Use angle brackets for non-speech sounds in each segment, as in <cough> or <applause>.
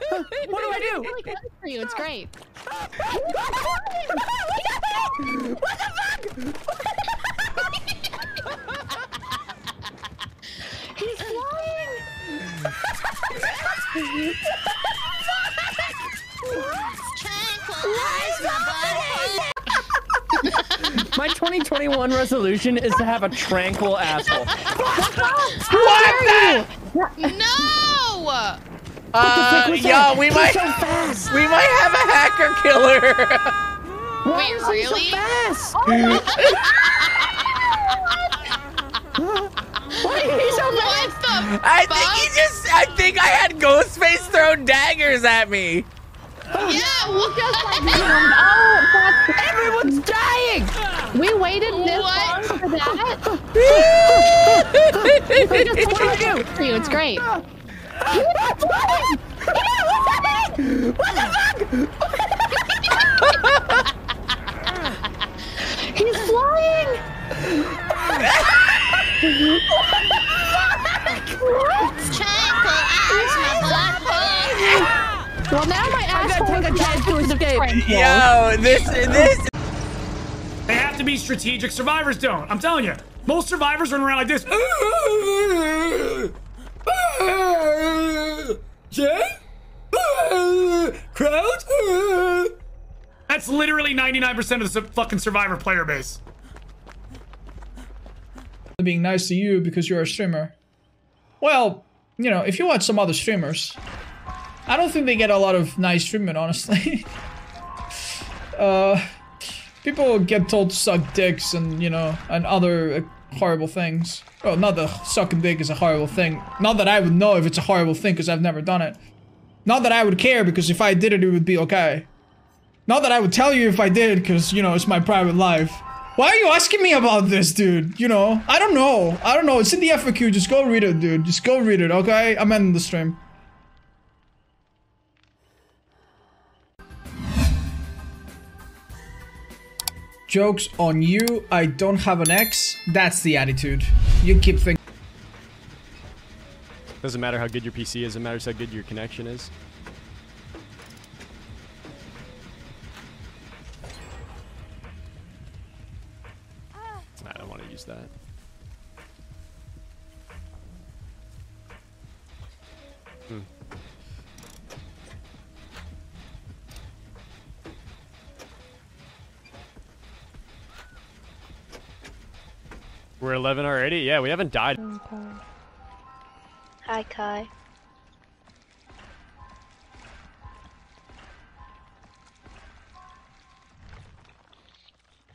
<laughs> What do I do? Really good for you. It's great. <laughs> He's flying. <laughs> My 2021 resolution is to have a tranquil asshole. What the? No! Uh, was yo, we He's might, so fast. we might have a hacker killer. Why Wait, is he so really? fast? Why is he so What fast? the I think he just, I think I had Ghostface throw daggers at me. Yeah, what? Everyone's dying. We waited this What? long for that. What do I do? For you. It's great. He's flying. Tranquil as my blood Well, now my asshole take a is chance to escape. <laughs> Yo, this, this, They have to be strategic. Survivors don't. I'm telling you. Most survivors run around like this. <laughs> Yeah? Crowd? That's literally 99% of the fucking survivor player base. being nice to you because you're a streamer. Well, you know, if you watch some other streamers, I don't think they get a lot of nice treatment, honestly. <laughs> uh, people get told to suck dicks and, you know, and other uh, horrible things. Well, not that sucking dick is a horrible thing. Not that I would know if it's a horrible thing because I've never done it. Not that I would care because if I did it, it would be okay. Not that I would tell you if I did because, you know, it's my private life. Why are you asking me about this, dude? You know, I don't know. I don't know. It's in the FAQ. Just go read it, dude. Just go read it, okay? I'm ending the stream. Jokes on you. I don't have an ex. That's the attitude. You keep thinking. Doesn't matter how good your PC is, it matters how good your connection is. I don't want to use that. Hmm. We're 11 already? Yeah, we haven't died. Hi, Kai.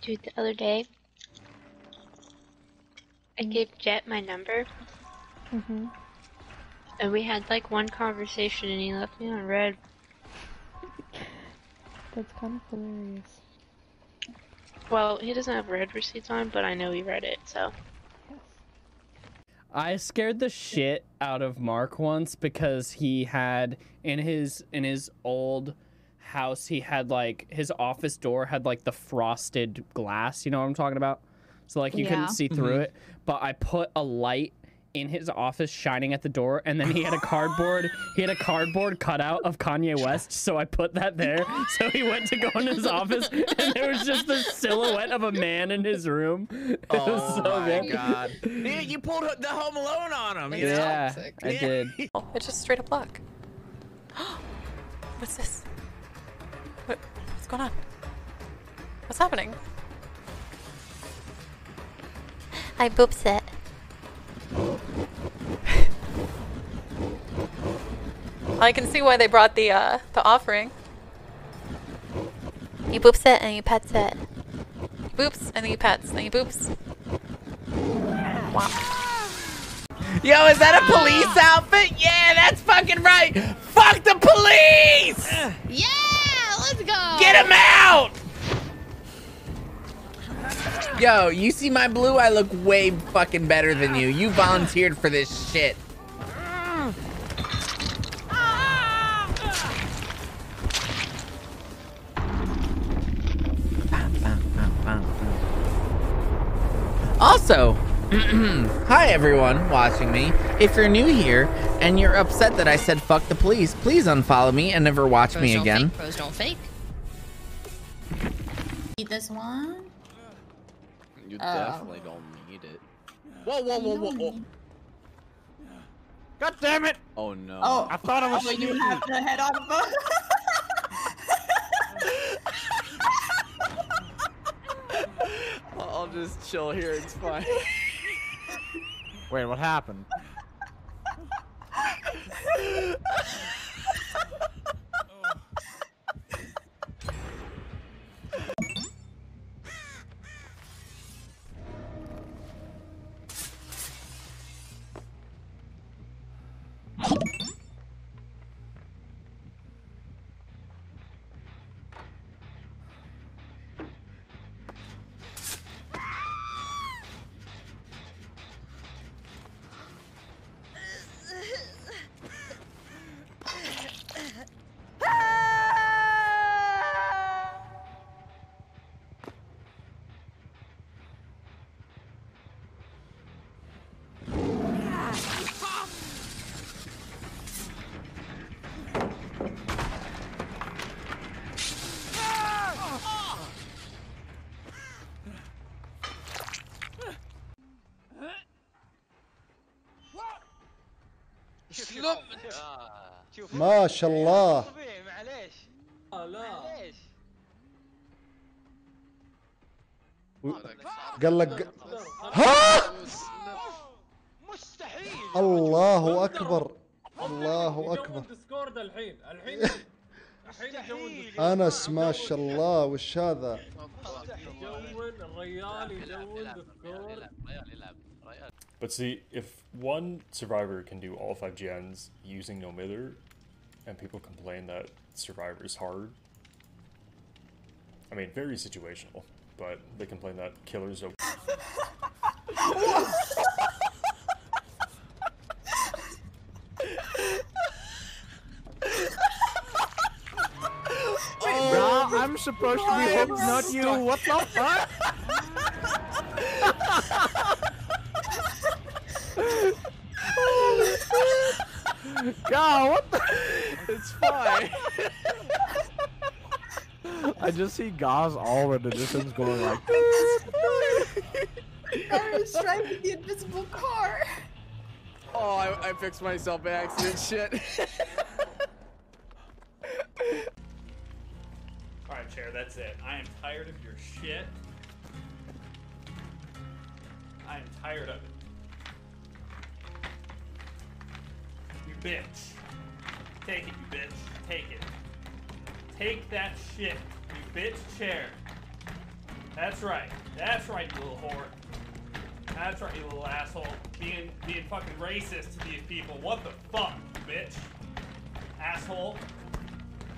Dude, the other day, I gave Jet my number. Mm-hmm. And we had like one conversation and he left me on read. That's kind of hilarious. Well, he doesn't have read receipts on, but I know he read it, so. I scared the shit out of Mark once because he had in his in his old house he had like his office door had like the frosted glass, you know what I'm talking about? So like you Yeah. couldn't see through mm-hmm. it, but I put a light in his office shining at the door and then he had a cardboard he had a cardboard cutout of Kanye West so I put that there so he went to go in his office and there was just the silhouette of a man in his room it was oh so my good god. Dude, you pulled the Home Alone on him. You know? yeah I Yeah. did <laughs> It's just straight up luck. <gasps> What's this? What, what's going on? What's happening? I booped it. I can see why they brought the uh, the offering. You boops it and you pets it. Boops, and then you pets, and then you boops. Wow. Yo, is that a police outfit? Yeah, that's fucking right. Fuck the police! Yeah, let's go. Get him out! Yo, you see my blue? I look way fucking better than you. You volunteered for this shit. Also, <clears throat> hi everyone watching me. If you're new here, and you're upset that I said fuck the police, please unfollow me and never watch me don't again. Fake, pros don't fake. Eat this one. You Oh. definitely don't need it. Whoa, whoa, whoa, whoa, whoa. God damn it! Oh no. Oh, I thought I was oh, you shooting. have the head on <laughs> I'll just chill here, it's fine. Wait, what happened? ما شاء الله قال لك ها الله اكبر الله اكبر ديسكورد الحين الحين الحين انس ما شاء الله وش هذا يجون الريال يجون ديسكورد But see, if one survivor can do all five gens using no mither, and people complain that survivor's hard, I mean, very situational, but they complain that killers are. Bro, I'm supposed to be hooked, not you. What the fuck? <laughs> God, what the? <laughs> It's fine. <laughs> I just see Gauze all in the distance going like. I was driving the invisible car. Oh, I, I fixed myself by accident. Shit. Alright, Chair, that's it. I am tired of your shit. I am tired of it. Bitch. Take it, you bitch. Take it. Take that shit, you bitch chair. That's right. That's right, you little whore. That's right, you little asshole. Being being fucking racist to these people. What the fuck, you bitch? Asshole.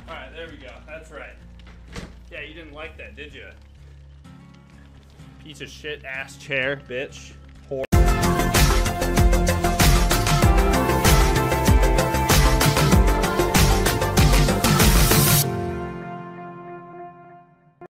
Alright, there we go. That's right. Yeah, you didn't like that, did you? Piece of shit ass chair, bitch.